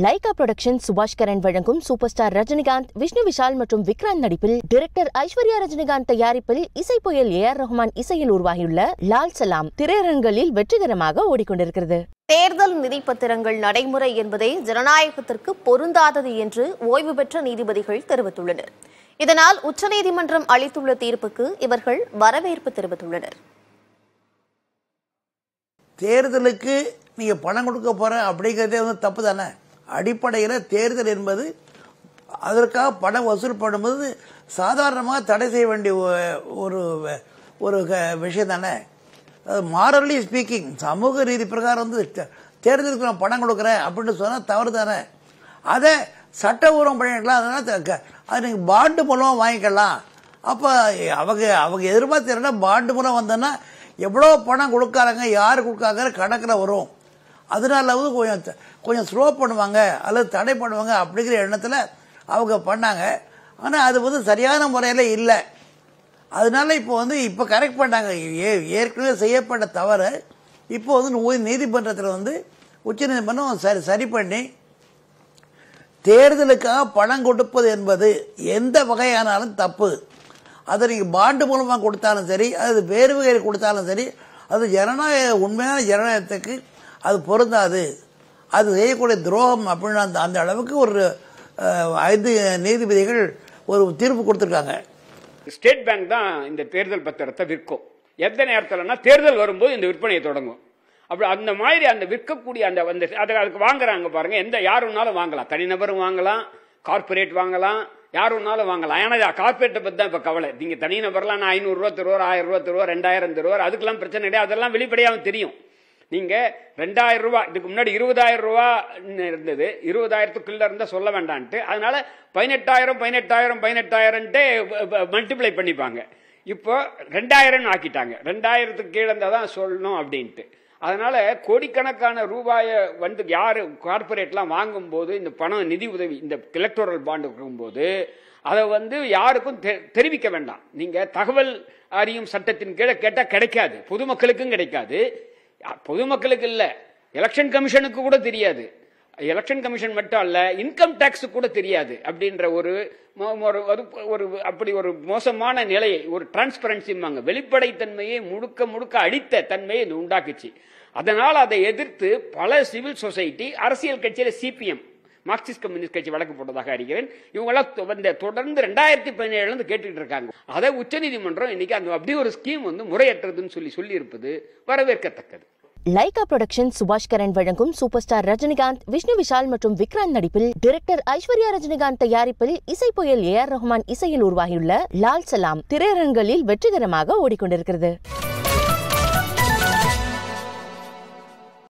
Lyca production சுபாஷ் கரன் வழங்கும் super star Rajinikanth Vishnu Vishal மற்றும் விக்ராந்த் நடிப்பில் டைரக்டர் ஐஸ்வர்யா ரஜினிகாந்த் தயாரிப்பில் இசை புயல் ஏ ஆர் ரஹ்மான் இசையில் உருவாகியுள்ள லால் சலாம் திரையரங்களில் வெற்றிகரமாக ஓடிக்கொண்டிருக்கிறது. தேர்தல் நிதி பத்திரங்கள் நடைமுறை என்பதே ஜனநாயகத்திற்கு பொருந்தாதது என்று ஓய்வு பெற்ற நீதிபதிகள் தெரிவித்துள்ளனர். இதனால் உச்சநீதிமன்றம் அளித்துள்ள தீர்ப்புக்கு இவர்கள் வரவேற்பு தெரிவித்துள்ளனர். தேர்தலுக்கு நீங்கள் பணம் கொடுக்க போகிற அப்படிங்கிறதே வந்து தப்பு தானே? அடிப்படையில் தேர்தல் என்பது அதற்காக பணம் வசூல் பண்ணும்போது சாதாரணமாக தடை செய்ய வேண்டிய ஒரு ஒரு க- விஷயம் தானே? மாரலி ஸ்பீக்கிங் சமூக ரீதி பிரகாரம் வந்து தேர்தலுக்கு நான் பணம் கொடுக்குறேன் அப்படின்னு சொன்னால் தவறு தானே? அதை சட்டபூர்வம் பண்ணிக்கலாம் அதனால் க- அது நீங்கள் பாண்டு மூலமாக வாங்கிக்கலாம். அப்போ அவங்க அவங்க எதிர்பார்த்து பாண்டு மூலம் வந்தோன்னா எவ்வளோ பணம் கொடுக்காங்க யார் கொடுக்காங்கிற கணக்கில் வரும். அதனாலாவது கொஞ்சம் கொஞ்சம் ஸ்லோ பண்ணுவாங்க அல்லது தடை பண்ணுவாங்க அப்படிங்கிற எண்ணத்தில் அவங்க பண்ணாங்க. ஆனால் அது வந்து சரியான முறையில் இல்லை. அதனால இப்போ வந்து இப்போ கரெக்ட் பண்ணாங்க. ஏ- ஏற்கனவே செய்யப்பட்ட தவறு இப்போ வந்து நீதிமன்றத்தில் வந்து உச்சநீதிமன்றம் சரி சரி பண்ணி தேர்தலுக்காக பணம் கொடுப்பது என்பது எந்த வகையானாலும் தப்பு. அதை நீங்கள் பாண்டு மூலமாக கொடுத்தாலும் சரி அது வேறு வகையில் கொடுத்தாலும் சரி அது ஜனநாயக உண்மையான ஜனநாயகத்துக்கு அது பொருந்தாது. அது செய்யக்கூடிய துரோகம் அப்படின்னு அந்த அந்த அளவுக்கு ஒரு ஐந்து நீதிபதிகள் ஒரு தீர்ப்பு கொடுத்துருக்காங்க. ஸ்டேட் பேங்க் தான் இந்த தேர்தல் பத்திரத்தை விற்கும். எந்த நேரத்தில்னா தேர்தல் வரும்போது இந்த விற்பனையை தொடங்கும். அப்படி அந்த மாதிரி அந்த விற்கக்கூடிய அந்த அந்த அதை அதுக்கு வாங்குறாங்க பாருங்க. எந்த யார் வேணாலும் வாங்கலாம். தனிநபரும் வாங்கலாம் கார்ப்பரேட் வாங்கலாம் யார் வேணாலும் வாங்கலாம். ஏன்னா கார்ப்பரேட்டை பற்றி தான் இப்போ கவலை. நீங்கள் தனிநபர்லாம் நான் ஐநூறுரூவா தருவார் ஆயிரம் ரூபா தருவார் ரெண்டாயிரம் தருவார் அதுக்கெல்லாம் பிரச்சனை கிடையாது. அதெல்லாம் வெளிப்படையாக தெரியும். நீங்க ரெண்டாயிரம் ரூபாய் இதுக்கு முன்னாடி இருபதாயிரம் ரூபா இருந்தது இருபதாயிரத்துக்குள்ள இருந்தா சொல்ல வேண்டான்ட்டு அதனால பதினெட்டாயிரம் பதினெட்டாயிரம் பதினெட்டாயிரம்ட்டு மல்டிப்ளை பண்ணிப்பாங்க. இப்போ ரெண்டாயிரம் ஆக்கிட்டாங்க. ரெண்டாயிரத்துக்கு கீழே இருந்தால் தான் சொல்லணும் அப்படின்ட்டு. அதனால கோடிக்கணக்கான ரூபாயை வந்து யார் கார்பரேட்லாம் வாங்கும்போது இந்த பணம் நிதி உதவி இந்த எலக்டோரல் பாண்டு இருக்கும்போது அதை வந்து யாருக்கும் தெ- தெரிவிக்க வேண்டாம். நீங்கள் தகவல் அறியும் சட்டத்தின் கீழே கேட்டால் கிடைக்காது. பொதுமக்களுக்கும் கிடைக்காது. பொதுமக்களுக்கு இல்லை. எலெக்ஷன் கமிஷனுக்கு கூட தெரியாது. எலெக்ஷன் கமிஷன் மட்டும் அல்ல இன்கம் டேக்ஸ் கூட தெரியாது அப்படின்ற ஒரு ஒரு ஒரு- அப்படி ஒரு மோசமான நிலையை ஒரு டிரான்ஸ்பரன்சிம்பாங்க வெளிப்படைத்தன்மையை முழுக்க முழுக்க அடித்த தன்மையை இது உண்டாக்குச்சு. அதனால் அதை எதிர்த்து பல சிவில் சொசைட்டி அரசியல் கட்சியில் சிபிஎம் மார்க்சிஸ்ட் கம்யூனிஸ்ட் கட்சி வழக்கு போட்டதாக அறிகிறேன். இவங்கெல்லாம் இந்த தொடர்ந்து ரெண்டாயிரத்தி பதினேழுல இருந்து கேட்டுட்டு இருக்காங்க அதை உச்சநீதிமன்றம் இன்னைக்கு அந்த அப்படி ஒரு ஸ்கீம் வந்து முறையற்றதுன்னு சொல்லி சொல்லி இருப்பது வரவேற்கத்தக்கது. லைகா புரொடக்ஷன் சுபாஷ் கரன் வழங்கும் சூப்பர் ஸ்டார் ரஜினிகாந்த் விஷ்ணு விஷால் மற்றும் விக்ராந்த் நடிப்பில் டிரெக்டர் ஐஸ்வர்யா ரஜினிகாந்த் தயாரிப்பில் இசை புயல் ஏ ஆர் ரஹ்மான் இசையில் உருவாகியுள்ள லால் சலாம் திரையரங்களில் வெற்றிகரமாக ஓடிக்கொண்டிருக்கிறது.